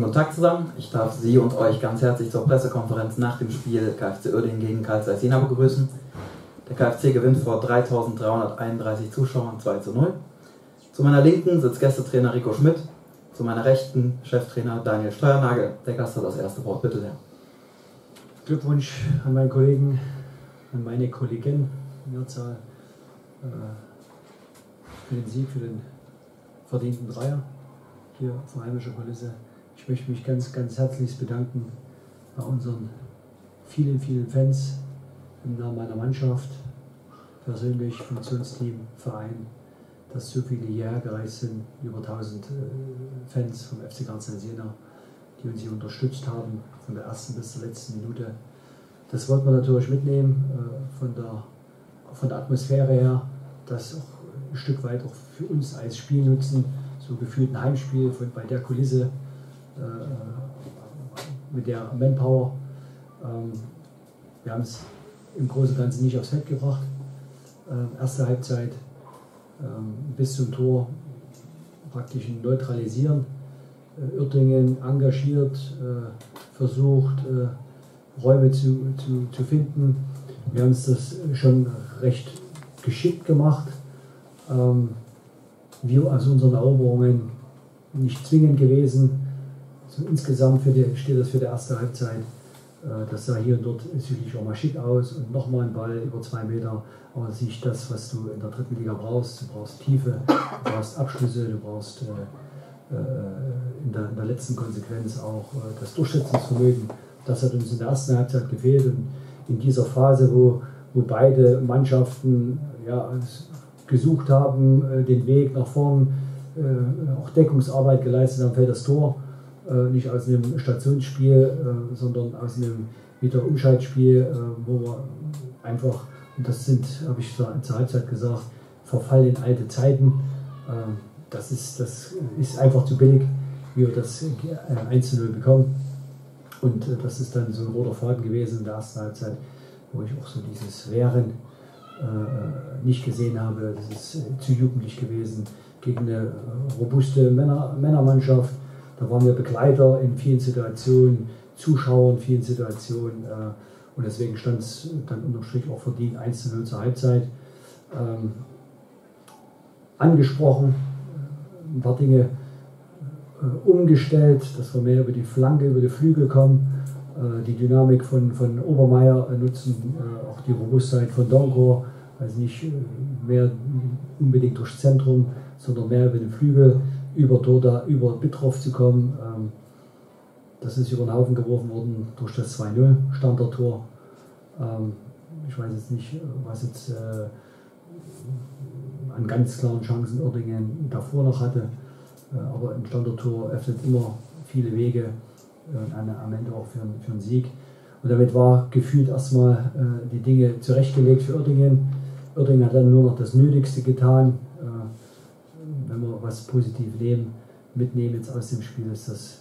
guten Tag zusammen. Ich darf Sie und euch ganz herzlich zur Pressekonferenz nach dem Spiel KfC Uerdingen gegen Karl Zeiss Jena begrüßen. Der KfC gewinnt vor 3331 Zuschauern 2 zu 0. Zu meiner Linken sitzt Gästetrainer Rico Schmidt, zu meiner Rechten Cheftrainer Daniel Steuernagel. Der Gast hat das erste Wort, bitte sehr. Glückwunsch an meinen Kollegen, an meine Kollegin, Mehrzahl, äh, für den Sieg, für den verdienten Dreier hier vor heimischer Kulisse. Ich möchte mich ganz, ganz herzlich bedanken bei unseren vielen, vielen Fans im Namen meiner Mannschaft, persönlich, Funktionsteam, Verein, dass so viele hierher gereist sind, über 1000 äh, Fans vom FC Karl Jena, die uns hier unterstützt haben, von der ersten bis zur letzten Minute. Das wollten wir natürlich mitnehmen, äh, von der, von der Atmosphäre her, das auch ein Stück weit auch für uns als Spiel nutzen, so gefühlt ein Heimspiel von, bei der Kulisse mit der Manpower. Ähm, wir haben es im Großen und Ganzen nicht aufs Feld gebracht. Äh, erste Halbzeit ähm, bis zum Tor praktisch neutralisieren. Äh, Uertingen engagiert, äh, versucht, äh, Räume zu, zu, zu finden. Wir haben uns das schon recht geschickt gemacht. Ähm, wir aus unseren Eroberungen nicht zwingend gewesen. So insgesamt für die, steht das für die erste Halbzeit. Äh, das sah hier und dort sicherlich auch mal schick aus und nochmal ein Ball über zwei Meter. Aber das ist nicht das, was du in der dritten Liga brauchst. Du brauchst Tiefe, du brauchst Abschlüsse, du brauchst äh, äh, in, der, in, der, letzten Konsequenz auch äh, das Durchsetzungsvermögen. Das hat uns in der ersten Halbzeit gefehlt und in dieser Phase, wo, wo beide Mannschaften ja, gesucht haben, äh, den Weg nach vorn, äh, auch Deckungsarbeit geleistet haben, fällt das Tor. Äh, nicht aus einem Stationsspiel, sondern aus einem wieder Umschaltspiel, wo wir einfach, und das sind, habe ich zur Halbzeit gesagt, Verfall in alte Zeiten. Das ist, das ist einfach zu billig, wie wir das 1 0 bekommen. Und das ist dann so ein roter Faden gewesen in der ersten Halbzeit, wo ich auch so dieses Wehren äh, nicht gesehen habe. Das ist äh, zu jugendlich gewesen gegen eine äh, robuste Männer, Männermannschaft. Da waren wir Begleiter in vielen Situationen, Zuschauer in vielen Situationen. Und deswegen stand es dann unterm Strich auch verdient 1 zu 0 zur Halbzeit. Ähm, angesprochen, ein paar Dinge äh, umgestellt, dass wir mehr über die Flanke, über die Flügel kommen, äh, die Dynamik von, von Obermeier nutzen, äh, auch die Robustheit von Donkor, also nicht äh, mehr unbedingt durchs Zentrum, sondern mehr über den Flügel, über Doda, über Bitroff zu kommen. Ähm, das ist über den Haufen geworfen worden durch das 2-0 Standardtor. Ähm, ich weiß jetzt nicht, was jetzt äh, an ganz klaren Chancen Oerdingen davor noch hatte, äh, aber ein Standardtor öffnet immer viele Wege und am Ende auch für, für einen Sieg. Und damit war gefühlt erstmal die Dinge zurechtgelegt für Oerdingen Oerding hat dann nur noch das Nötigste getan. Äh, wenn wir was positiv nehmen, mitnehmen jetzt aus dem Spiel, ist das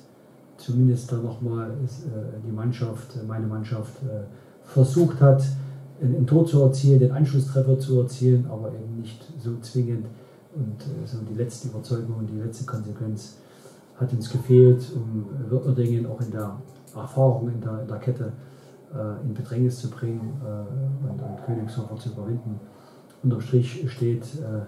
zumindest da nochmal äh, die Mannschaft, meine Mannschaft, äh, versucht hat, ein, Tor zu erzielen, den Anschlusstreffer zu erzielen, aber eben nicht so zwingend. Und so die letzte Überzeugung und die letzte Konsequenz hat uns gefehlt, um Oerdingen auch in der Erfahrung in der, in der Kette in Bedrängnis zu bringen und, und Königshofer zu überwinden unterm Strich steht äh, äh,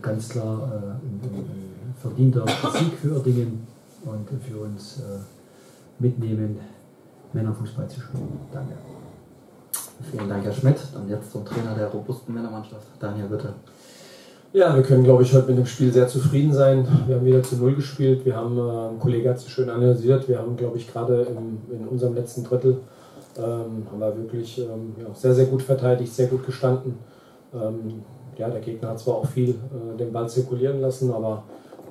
ganz klar äh, ein, ein, verdienter Sieg für Oerdingen und für uns äh, mitnehmen, Männerfußball zu spielen. Danke. Vielen Dank, Herr Schmidt. Dann jetzt zum Trainer der robusten Männermannschaft. Daniel, bitte. Ja, wir können, glaube ich, heute mit dem Spiel sehr zufrieden sein. Wir haben wieder zu Null gespielt. Wir haben, äh, ein Kollege hat es schön analysiert, wir haben, glaube ich, gerade in unserem letzten Drittel ähm, haben wir wirklich ähm, ja, sehr, sehr gut verteidigt, sehr gut gestanden. Ähm, ja, der Gegner hat zwar auch viel äh, den Ball zirkulieren lassen, aber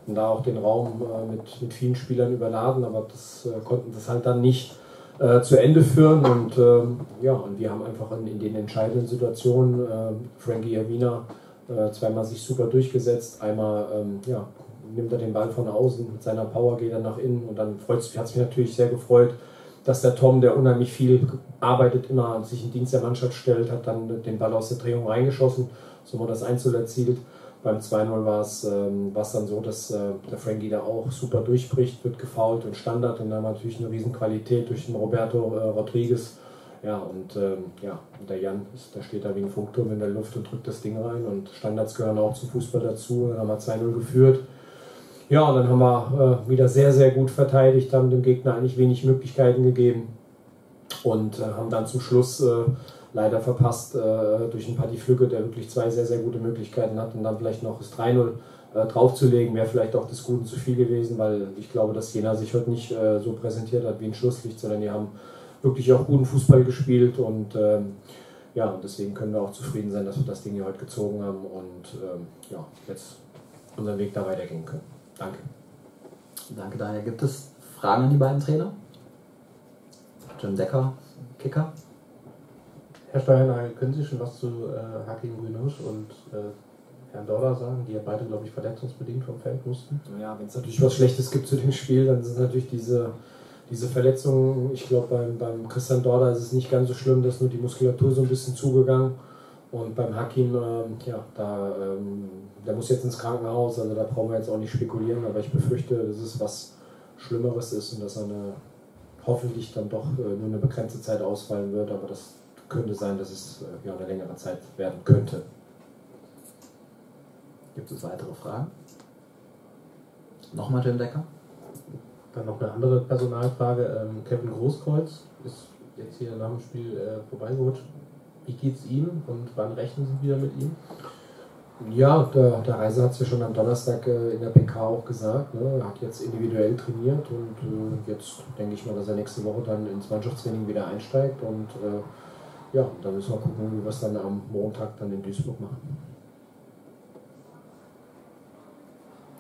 da auch den Raum äh, mit, mit vielen Spielern überladen, aber das äh, konnten das halt dann nicht äh, zu Ende führen. Und ähm, ja, und wir haben einfach in, in den entscheidenden Situationen äh, Frankie Javina äh, zweimal sich super durchgesetzt, einmal ähm, ja, nimmt er den Ball von außen, mit seiner Power geht er nach innen und dann hat es mich natürlich sehr gefreut, dass der Tom, der unheimlich viel arbeitet, immer sich in Dienst der Mannschaft stellt, hat dann den Ball aus der Drehung reingeschossen, so wurde das Einzel erzielt. Beim 2-0 war es ähm, dann so, dass äh, der Frankie da auch super durchbricht, wird gefault und Standard und dann natürlich eine Riesenqualität durch den Roberto äh, Rodriguez. Ja, und ähm, ja, der Jan, ist, der steht da wie ein Funkturm in der Luft und drückt das Ding rein. Und Standards gehören auch zum Fußball dazu. Dann haben wir 2-0 geführt. Ja, und dann haben wir äh, wieder sehr, sehr gut verteidigt, haben dem Gegner eigentlich wenig Möglichkeiten gegeben und äh, haben dann zum Schluss äh, leider verpasst äh, durch einen Party Flügge, der wirklich zwei sehr, sehr gute Möglichkeiten hat und dann vielleicht noch das 3-0 äh, draufzulegen, wäre vielleicht auch des Guten zu viel gewesen, weil ich glaube, dass Jena sich heute nicht äh, so präsentiert hat wie ein Schlusslicht, sondern die haben wirklich auch guten Fußball gespielt und ähm, ja, deswegen können wir auch zufrieden sein, dass wir das Ding hier heute gezogen haben und ähm, ja, jetzt unseren Weg da weitergehen können. Danke. Danke, Daniel. Gibt es Fragen an die beiden Trainer? Jim Decker, Kicker? Herr Steuernagel, können Sie schon was zu äh, Hakim Grünhusch und äh, Herrn Dorder sagen, die ja beide, glaube ich, verletzungsbedingt vom Feld mussten? Ja, wenn es natürlich was Schlechtes gibt zu dem Spiel, dann sind natürlich diese, diese Verletzungen, ich glaube, beim, beim Christian Dorder ist es nicht ganz so schlimm, dass nur die Muskulatur so ein bisschen zugegangen. Und beim Hakim, ähm, ja, da, ähm, der muss jetzt ins Krankenhaus, also da brauchen wir jetzt auch nicht spekulieren, aber ich befürchte, dass es was Schlimmeres ist und dass er eine, hoffentlich dann doch äh, nur eine begrenzte Zeit ausfallen wird, aber das könnte sein, dass es äh, ja, eine längere Zeit werden könnte. Gibt es weitere Fragen? Nochmal Jim Decker? Dann noch eine andere Personalfrage. Ähm, Kevin Großkreuz ist jetzt hier nach dem Spiel äh, vorbeigerutscht. Wie geht es ihm und wann rechnen Sie wieder mit ihm? Ja, der, der Reiser hat es ja schon am Donnerstag äh, in der PK auch gesagt. Ne? Er hat jetzt individuell trainiert und äh, jetzt denke ich mal, dass er nächste Woche dann ins Mannschaftstraining wieder einsteigt und äh, ja, dann müssen wir gucken, wie wir es dann am Montag dann in Duisburg machen.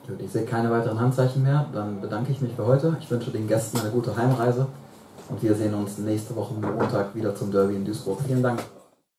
Gut, ich sehe keine weiteren Handzeichen mehr. Dann bedanke ich mich für heute. Ich wünsche den Gästen eine gute Heimreise und wir sehen uns nächste Woche Montag wieder zum Derby in Duisburg. Vielen Dank.